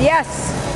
Yes.